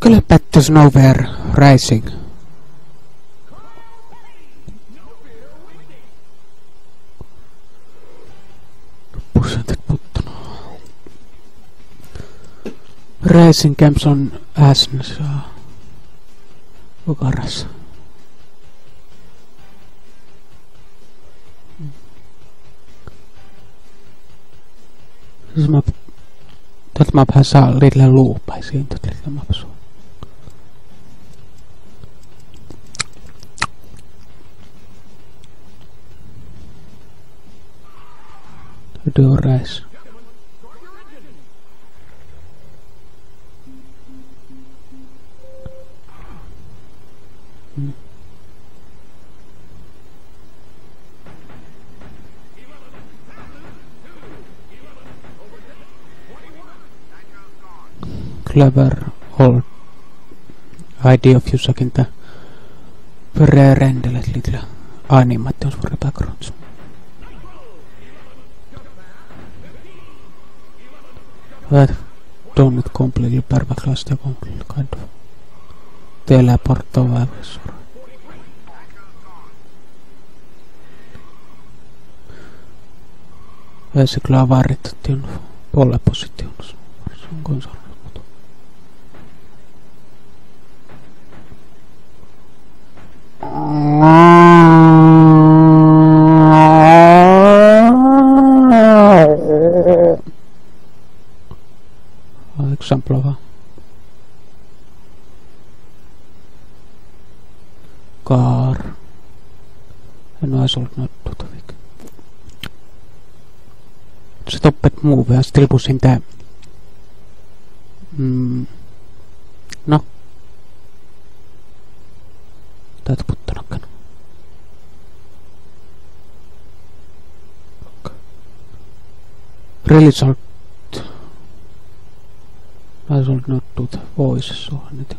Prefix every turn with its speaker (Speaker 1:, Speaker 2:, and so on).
Speaker 1: Kyllä Battles Nowhere Rising. Rising Camps on äsnessä. Ukaras. Siis mä... Mä pääsään lille luupaisiin, täältä to your eyes. Hmm. Clever old idea of you second Pre-rendelet little animations for the backgrounds. That don't completely perfect last kind of. Teleport over Ja se kyllä on varritettu puolella positiossa. Se on kuin va. Car. En ole ollut noittuuta viikko. Stop at move ja still pushing tää. Mm. No. Täältä puttanakkaan. Result. Mä sulta nottut pois, suohan nyt.